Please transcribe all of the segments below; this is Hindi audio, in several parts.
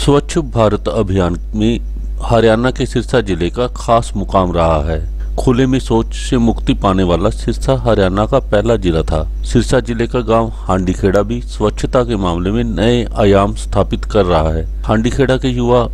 स्वच्छ भारत अभियान में हरियाणा के सिरसा ज़िले का खास मुकाम रहा है। खुले में सोच से मुक्ति पाने वाला सिरसा हरियाणा का पहला जिला था। सिरसा ज़िले का गाँव हांडीखेड़ा भी स्वच्छता के मामले में नए आयाम स्थापित कर रहा है। हांडीखेड़ा के युवा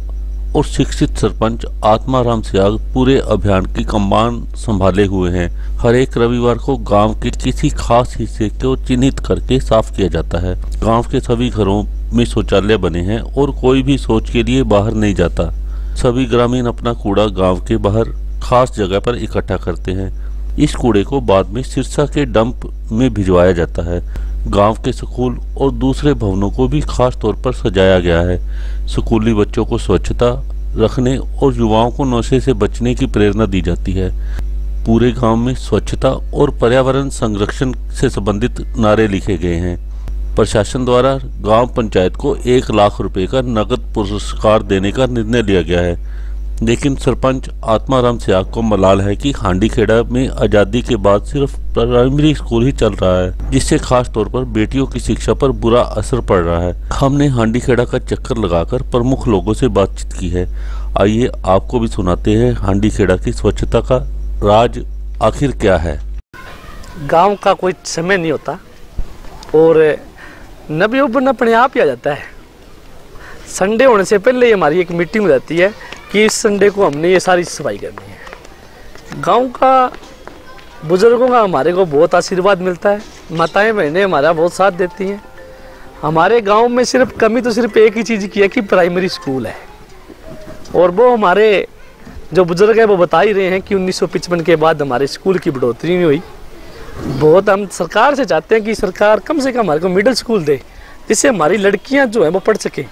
और शिक्षित सरपंच आत्माराम सियाग पूरे अभियान की कमान संभाले हुए हैं। हर एक रविवार को गाँव के किसी खास हिस्से को चिन्हित करके साफ़ किया जाता है। गाँव के सभी घरों में शौचालय बने हैं और कोई भी शौच के लिए बाहर नहीं जाता। सभी ग्रामीण अपना कूड़ा गाँव के बाहर खास जगह पर इकट्ठा करते हैं। इस कूड़े को बाद में सिरसा के डंप में भिजवाया जाता है। गाँव के स्कूल और दूसरे भवनों को भी खास तौर पर सजाया गया है। स्कूली बच्चों को स्वच्छता रखने और युवाओं को नशे से बचने की प्रेरणा दी जाती है। पूरे गाँव में स्वच्छता और पर्यावरण संरक्षण से संबंधित नारे लिखे गए हैं। प्रशासन द्वारा गाँव पंचायत को एक लाख रुपए का नकद पुरस्कार देने का निर्णय लिया गया है। लेकिन सरपंच आत्माराम सियाग को मलाल है कि हांडी खेड़ा में आज़ादी के बाद सिर्फ़ प्राइमरी स्कूल ही चल रहा है, जिससे खास तौर पर बेटियों की शिक्षा पर बुरा असर पड़ रहा है। हमने हांडी खेड़ा का चक्कर लगाकर प्रमुख लोगों से बातचीत की है। आइए आपको भी सुनाते हैं हांडी खेड़ा की स्वच्छता का राज आखिर क्या है। गाँव का कोई समय नहीं होता और नबी अपने आप ही आ जाता है। संडे होने से पहले ही हमारी एक मीटिंग हो जाती है कि इस संडे को हमने ये सारी सफ़ाई करनी है। गाँव का, बुज़ुर्गों का हमारे को बहुत आशीर्वाद मिलता है। माताएँ बहनें हमारा बहुत साथ देती हैं। हमारे गाँव में सिर्फ़ कमी तो सिर्फ़ एक ही चीज़ की है कि प्राइमरी स्कूल है। और वो हमारे, जो बुज़ुर्ग है वो बता ही रहे हैं कि उन्नीस सौ पचपन के बाद हमारे स्कूल की बढ़ोतरी नहीं हुई। बहुत हम सरकार से चाहते हैं कि सरकार कम से कम हमारे को मिडिल स्कूल दे, जिससे हमारी लड़कियाँ जो हैं वो पढ़ सकें।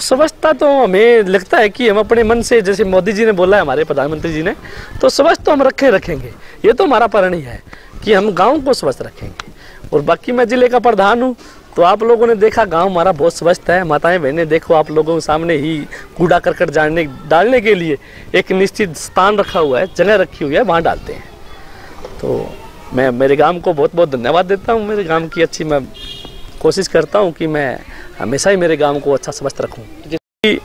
समझता तो हमें लगता है कि हम अपने मन से, जैसे मोदी जी ने बोला है, हमारे प्रधानमंत्री जी ने तो स्वच्छ तो हम रखे रखेंगे। ये तो हमारा परण ही है कि हम गाँव को स्वस्थ रखेंगे। और बाकी मैं ज़िले का प्रधान हूँ तो आप लोगों ने देखा, गाँव हमारा बहुत स्वस्थ है। माताएँ, बहनें, देखो आप लोगों के सामने ही कूड़ा करकट जाने डालने के लिए एक निश्चित स्थान रखा हुआ है, जगह रखी हुई है, वहाँ डालते हैं। तो मैं, मेरे गाँव को बहुत बहुत धन्यवाद देता हूँ। मेरे गाँव की अच्छी मैं कोशिश करता हूँ कि मैं हमेशा ही मेरे गाँव को अच्छा स्वस्थ रखूँ। जिसकी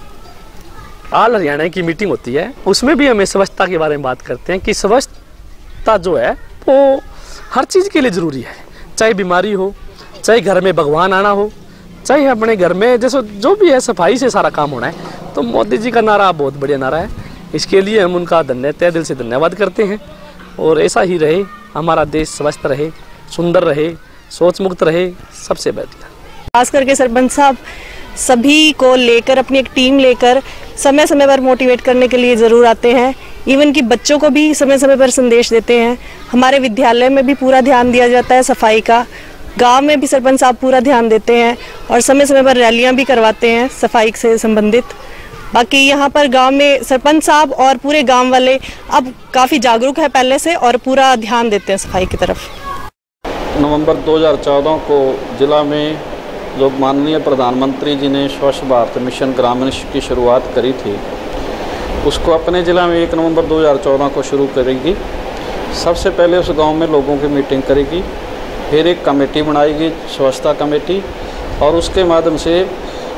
आल हरियाणा की मीटिंग होती है, उसमें भी हमें स्वच्छता के बारे में बात करते हैं कि स्वच्छता जो है, वो हर चीज़ के लिए ज़रूरी है। चाहे बीमारी हो, चाहे घर में भगवान आना हो, चाहे अपने घर में जैसे जो भी है, सफ़ाई से सारा काम होना है। तो मोदी जी का नारा बहुत बढ़िया नारा है। इसके लिए हम उनका धन्य, तय दिल से धन्यवाद करते हैं। और ऐसा ही रहे, हमारा देश स्वस्थ रहे, सुंदर रहे, सोच मुक्त रहे, सबसे बेहतर। खास करके सरपंच साहब, सभी को लेकर, अपनी एक टीम लेकर समय समय पर मोटिवेट करने के लिए ज़रूर आते हैं। इवन कि बच्चों को भी समय समय पर संदेश देते हैं। हमारे विद्यालय में भी पूरा ध्यान दिया जाता है सफ़ाई का। गाँव में भी सरपंच साहब पूरा ध्यान देते हैं और समय समय पर रैलियाँ भी करवाते हैं सफ़ाई से संबंधित। बाकी यहाँ पर गाँव में सरपंच साहब और पूरे गाँव वाले अब काफ़ी जागरूक है पहले से और पूरा ध्यान देते हैं सफ़ाई की तरफ़। नवंबर 2014 को जिला में जो माननीय प्रधानमंत्री जी ने स्वच्छ भारत मिशन ग्रामीण की शुरुआत करी थी। उसको अपने ज़िला में एक नवंबर 2014 को शुरू करेगी। सबसे पहले उस गाँव में लोगों की मीटिंग करेगी। फिर एक कमेटी बनाएगी, स्वच्छता कमेटी, और उसके माध्यम से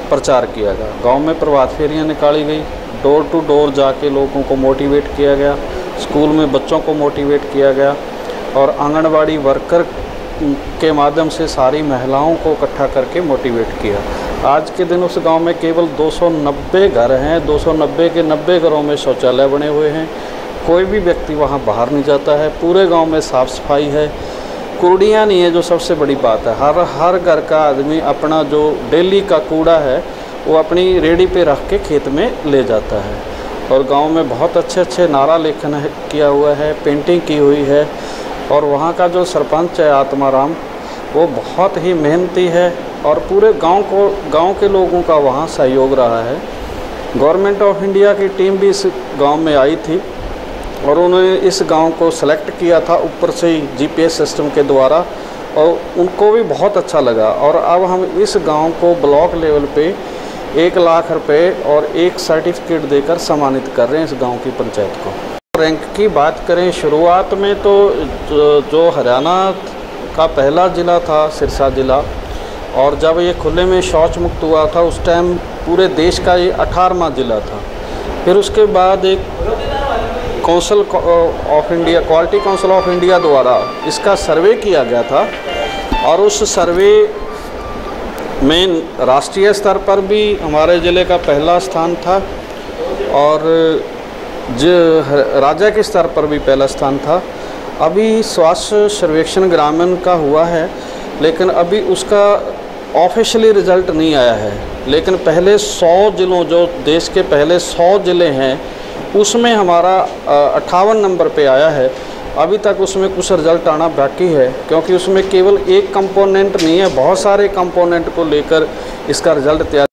प्रचार किया गया। गाँव में प्रभात फेरियाँ निकाली गई। डोर टू डोर जाके लोगों को मोटिवेट किया गया। स्कूल में बच्चों को मोटिवेट किया गया। और आंगनबाड़ी वर्कर के माध्यम से सारी महिलाओं को इकट्ठा करके मोटिवेट किया। आज के दिन उस गाँव में केवल 290 घर हैं। 290 के 90 घरों में शौचालय बने हुए हैं। कोई भी व्यक्ति वहाँ बाहर नहीं जाता है। पूरे गाँव में साफ़ सफ़ाई है। कूड़ियाँ नहीं है, जो सबसे बड़ी बात है। हर हर घर का आदमी अपना जो डेली का कूड़ा है, वो अपनी रेडी पे रख के खेत में ले जाता है। और गाँव में बहुत अच्छे अच्छे नारा लेखन किया हुआ है, पेंटिंग की हुई है। और वहाँ का जो सरपंच है आत्माराम, वो बहुत ही मेहनती है और पूरे गाँव को, गाँव के लोगों का वहाँ सहयोग रहा है। गवर्नमेंट ऑफ़ इंडिया की टीम भी इस गाँव में आई थी और उन्होंने इस गाँव को सेलेक्ट किया था ऊपर से ही जीपीएस सिस्टम के द्वारा और उनको भी बहुत अच्छा लगा। और अब हम इस गाँव को ब्लॉक लेवल पे एक लाख रुपए और एक सर्टिफिकेट देकर सम्मानित कर रहे हैं इस गाँव की पंचायत को। रैंक की बात करें शुरुआत में तो जो, हरियाणा का पहला ज़िला था सिरसा ज़िला और जब ये खुले में शौच मुक्त हुआ था उस टाइम पूरे देश का ये अठारहवा ज़िला था। फिर उसके बाद एक council of India quality council of India द्वारा इसका सर्वे किया गया था और उस सर्वे में राष्ट्रीय स्तर पर भी हमारे ज़िले का पहला स्थान था और जो राज्य के स्तर पर भी पहला स्थान था। अभी स्वास्थ्य सर्वेक्षण ग्रामीण का हुआ है, लेकिन अभी उसका ऑफिशियली रिज़ल्ट नहीं आया है। लेकिन पहले 100 ज़िलों, जो देश के पहले 100 ज़िले हैं, उसमें हमारा अट्ठावन नंबर पे आया है। अभी तक उसमें कुछ रिज़ल्ट आना बाकी है, क्योंकि उसमें केवल एक कंपोनेंट नहीं है, बहुत सारे कंपोनेंट को लेकर इसका रिज़ल्ट तैयार